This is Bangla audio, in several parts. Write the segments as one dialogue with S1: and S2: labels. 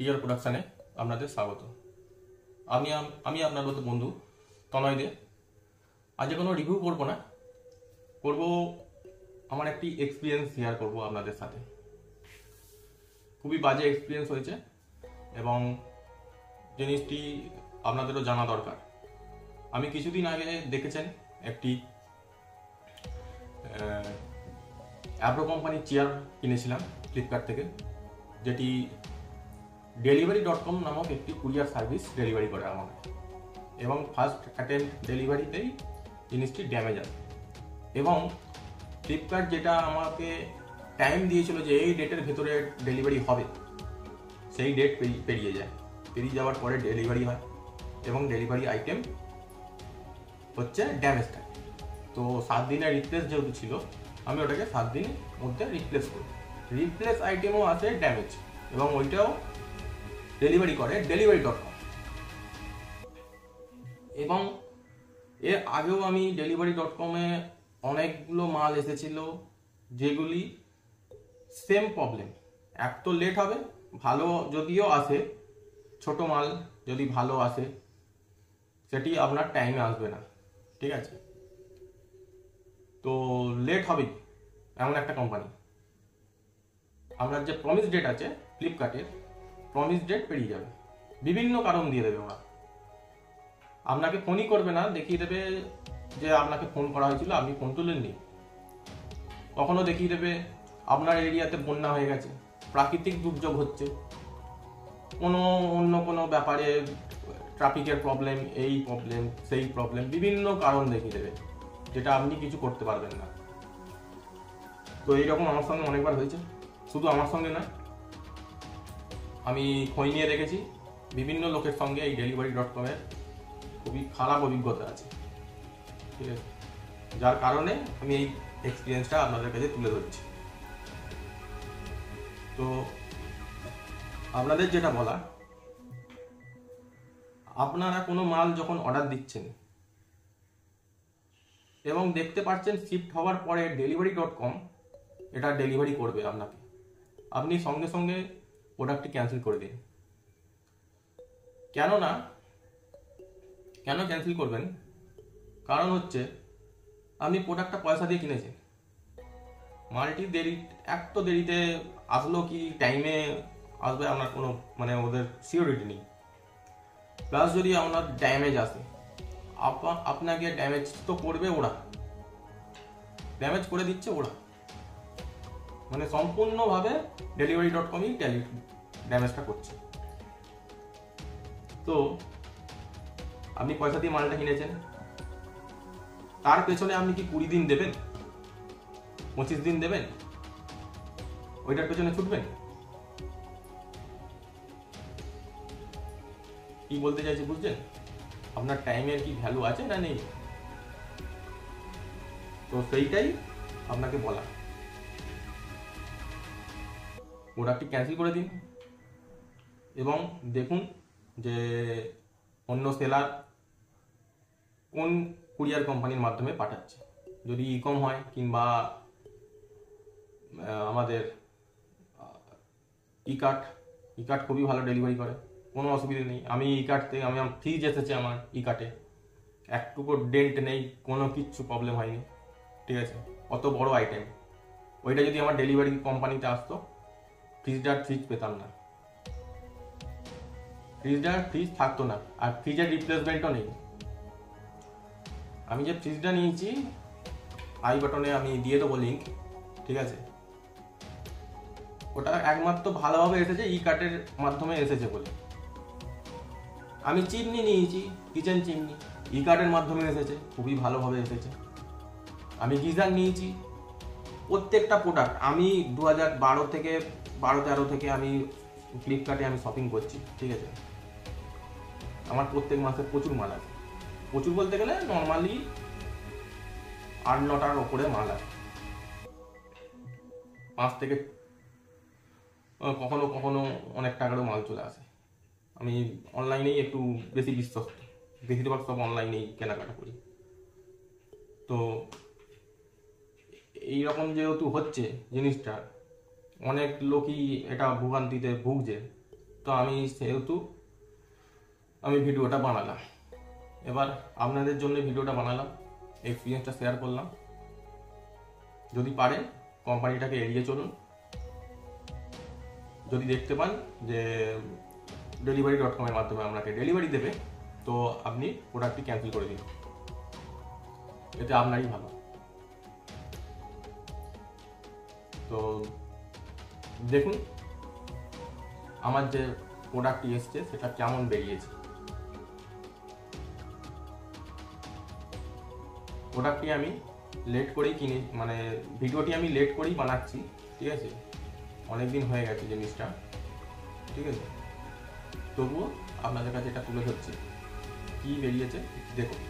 S1: টিআর প্রোডাকশানে আপনাদের স্বাগত। আমি আমি আপনার মতো বন্ধু তনয় দে। আজকে কোনো রিভিউ করব না। করব আমার একটি এক্সপিরিয়েন্স শেয়ার করব আপনাদের সাথে। খুবই বাজে এক্সপিরিয়েন্স হয়েছে এবং জিনিসটি আপনাদেরও জানা দরকার। আমি কিছুদিন আগে দেখেছেন একটি অ্যাপ্রো কোম্পানির চেয়ার কিনেছিলাম ফ্লিপকার্ট থেকে, যেটি ডেলিভারি ডট কম নামক একটি কুরিয়ার সার্ভিস ডেলিভারি করে আমাকে। এবং ফার্স্ট অ্যাটেম্প ডেলিভারিতেই জিনিসটি ড্যামেজ আসে এবং ফ্লিপকার্ট যেটা আমাকে টাইম দিয়েছিল যে এই ডেটের ভেতরে ডেলিভারি হবে, সেই ডেট পেরিয়ে যায়। পেরিয়ে যাওয়ার পরে ডেলিভারি হয় এবং ডেলিভারি আইটেম হচ্ছে ড্যামেজ থাকে তো সাত দিনের রিপ্লেস যেহেতু ছিল, আমি ওটাকে সাত দিনের মধ্যে রিপ্লেস করি। রিপ্লেস আইটেমও আছে ড্যামেজ এবং ওইটাও ডেলিভারি করে ডেলিভারি ডট কম এবং এর আগেও আমি ডেলিভারি ডট কমে অনেকগুলো মাল এসেছিল, যেগুলি সেম প্রবলেম এক তো লেট হবে, ভালো যদিও আসে, ছোট মাল যদি ভালো আসে, সেটি আপনার টাইমে আসবে না, ঠিক আছে? তো লেট হবে এমন একটা কোম্পানি আপনার যে প্রমিস ডেট আছে ফ্লিপকার্টের প্রমিস ডেট পেরিয়ে যাবে। বিভিন্ন কারণ দিয়ে দেবে ওরা। আপনাকে ফোনই করবে না, দেখিয়ে দেবে যে আপনাকে ফোন করা হয়েছিল, আপনি ফোন তুলেননি। কখনো দেখিয়ে দেবে, আপনার এরিয়াতে বন্যা হয়ে গেছে, প্রাকৃতিক দুর্যোগ হচ্ছে। কোনো অন্য কোনো ব্যাপারে ট্রাফিকের প্রবলেম এই প্রবলেম সেই প্রবলেম বিভিন্ন কারণ দেখিয়ে দেবে, যেটা আপনি কিছু করতে পারবেন না। তো এইরকম আমার সঙ্গে অনেকবার হয়েছে। শুধু আমার সঙ্গে না আমি খোঁজ নিয়ে দেখেছি বিভিন্ন লোকের সঙ্গে এই ডেলিভারি ডট কমের খুবই খারাপ অভিজ্ঞতা আছে। ঠিক আছে? যার কারণে আমি এই এক্সপিরিয়েন্সটা আপনাদের কাছে তুলে ধরছি। তো আপনাদের যেটা বলা আপনারা কোনো মাল যখন অর্ডার দিচ্ছেন এবং দেখতে পাচ্ছেন শিফট হওয়ার পরে ডেলিভারি ডট কম এটা ডেলিভারি করবে আপনাকে। আপনি সঙ্গে সঙ্গে প্রোডাক্টটি ক্যান্সেল করে দিন। কেননা, কেন ক্যান্সেল করবেন? কারণ হচ্ছে আপনি প্রোডাক্টটা পয়সা দিয়ে কিনেছেন মালটি দেরি, এক তো দেরিতে আসলো কি টাইমে আসবে আপনার কোনো মানে ওদের সিওরিটি নেই। প্লাস যদি আপনার ড্যামেজ আসে, আপা- আপনাকে ড্যামেজ তো করবে ওরা। ড্যামেজ করে দিচ্ছে ওরা। মানে সম্পূর্ণভাবে ডেলিভারি ডট কমই ড্যামেজটা করছে। তো আপনি পয়সা দিয়ে মালটা কিনেছেন, তার পেছনে আপনি কি কুড়ি দিন দেবেন? পঁচিশ দিন দেবেন? ওইটার পেছনে ছুটবেন? কি বলতে চাইছি বুঝছেন? আপনার টাইমের কি ভ্যালু আছে না নেই? তো সেইটাই আপনাকে বলা। প্রোডাক্টটি ক্যান্সেল করে দিন। এবং দেখুন যে অন্য সেলার কোন কুরিয়ার কোম্পানির মাধ্যমে পাঠাচ্ছে। যদি ই কম হয় কিংবা আমাদের ই কার্ট ই কার্ট খুবই ভালো ডেলিভারি করে, কোনো অসুবিধা নেই। আমি ই কার্ট থেকে, আমি ফ্রিজ এসেছে আমার ই কার্টে একটুকু ডেন্ট নেই, কোনো কিচ্ছু প্রবলেম হয়নি। ঠিক আছে? অত বড় আইটেম ওইটা যদি আমার ডেলিভারি কোম্পানিতে আসতো ফ্রিজটার ফ্রিজ পেতাম না। ফ্রিজটার ফ্রিজ থাকতো না, আর ফ্রিজের রিপ্লেসমেন্টও নেই। আমি যে ফ্রিজটা নিয়েছি আই বাটনে আমি দিয়ে দেবো লিঙ্ক ঠিক আছে? ওটা একমাত্র ভালোভাবে এসেছে ই কার্টের মাধ্যমে এসেছে বলে। আমি চিমনি নিয়েছি কিচেন চিমনি ই কার্টের মাধ্যমে এসেছে, খুবই ভালোভাবে এসেছে। আমি গিজার নিয়েছি, প্রত্যেকটা প্রোডাক্ট আমি দু হাজার বারো থেকে বারো তেরো থেকে আমি ফ্লিপকার্টে আমি শপিং করছি, ঠিক আছে? আমার প্রত্যেক মাসে প্রচুর মাল আছে প্রচুর বলতে গেলে নর্মালি আট, নটার ওপরে মাল আছে পাঁচ থেকে কখনো কখনো অনেক টাকারও মাল চলে আসে। আমি অনলাইনেই একটু বেশি বিশ্বস্ত। বেশিরভাগ সব অনলাইনেই কেনাকাটা করি। তো এইরকম যেহেতু হচ্ছে জিনিসটা অনেক লোকই এটা ভোগান্তিতে ভুগছে। তো আমি সেহেতু আমি ভিডিওটা বানালাম। এবার আপনাদের জন্য ভিডিওটা বানালাম এক্সপিরিয়েন্সটা শেয়ার করলাম। যদি পারেন কোম্পানিটাকে এড়িয়ে চলুন। যদি দেখতে পান যে ডেলিভারি ডট কমের মাধ্যমে আপনাকে ডেলিভারি দেবে, তো আপনি প্রোডাক্টটি ক্যান্সেল করে দিন। এতে আপনারই ভালো। তো দেখুন, আমার যে প্রোডাক্টটি এসছে, সেটা কেমন বেরিয়েছে। প্রোডাক্টটি আমি লেট করেই কিনে মানে ভিডিওটি আমি লেট করেই বানাচ্ছি, ঠিক আছে? অনেক দিন হয়ে গেছে জিনিসটা, ঠিক আছে? তবুও আপনাদের কাছে এটা তুলে ধরছি। কি বেরিয়েছে, দেখুন।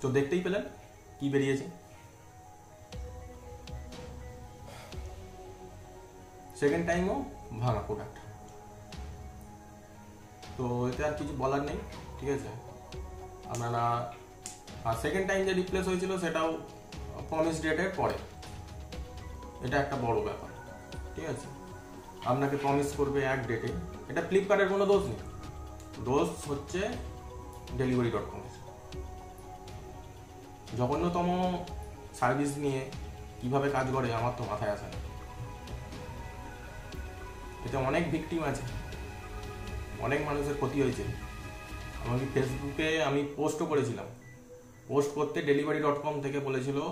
S1: তো দেখতেই পেলেন কি বেরিয়েছে। সেকেন্ড টাইমও ভাঙা প্রোডাক্ট তো এতে আর কিছু বলার নেই, ঠিক আছে? আপনারা, আর সেকেন্ড টাইম যে রিপ্লেস হয়েছিল সেটাও প্রমিস ডেটের পরে। এটা একটা বড় ব্যাপার, ঠিক আছে? আপনাকে প্রমিস করবে এক ডেটে এটা ফ্লিপকার্টের কোনো দোষ নেই। দোষ হচ্ছে ডেলিভারি ডট কমের জঘন্যতম সার্ভিস নিয়ে কীভাবে কাজ করে আমার তো মাথায় আসে না। এতে অনেক ভিকটিম আছে। অনেক মানুষের ক্ষতি হয়েছে। আমি ফেসবুকে আমি পোস্টও করেছিলাম। পোস্ট করতে ডেলিভারি ডট কম থেকে বলেছিল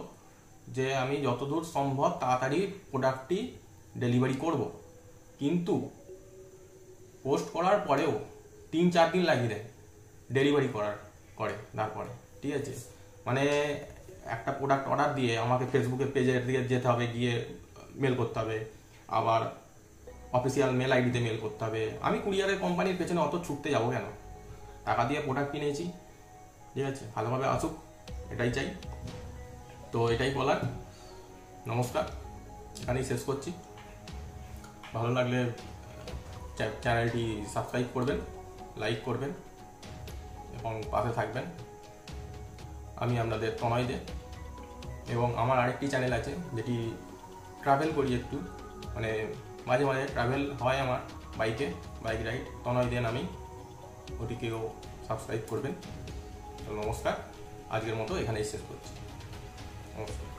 S1: যে, আমি যতদূর সম্ভব তাড়াতাড়ি প্রোডাক্টটি ডেলিভারি করব। কিন্তু পোস্ট করার পরেও তিন চার দিন লাগিয়ে দেয়। ডেলিভারি করার, করে, তারপরে। ঠিক আছে? মানে একটা প্রোডাক্ট অর্ডার দিয়ে আমাকে ফেসবুকে পেজের দিকে যেতে হবে, গিয়ে মেল করতে হবে, আবার অফিসিয়াল মেল আইডিতে মেল করতে হবে। আমি কুরিয়ারের কোম্পানির পেছনে অত ছুটতে যাব কেন? টাকা দিয়ে প্রোডাক্ট কিনেছি, ঠিক আছে? ভালোভাবে আসুক, এটাই চাই। তো এটাই বলার। নমস্কার, এখানেই শেষ করছি। ভালো লাগলে চ্যানেলটি সাবস্ক্রাইব করবেন লাইক করবেন, এবং পাশে থাকবেন। আমি আপনাদের তনয় দে। এবং আমার আরেকটি চ্যানেল আছে, যেটি ট্রাভেল করি একটু। মানে মাঝে মাঝে ট্রাভেল হয় আমার বাইকে বাইক রাইড তনয় দেন আমি। ওটিকেও সাবস্ক্রাইব করবেন। নমস্কার, আজকের মতো এখানেই শেষ করছি। নমস্কার।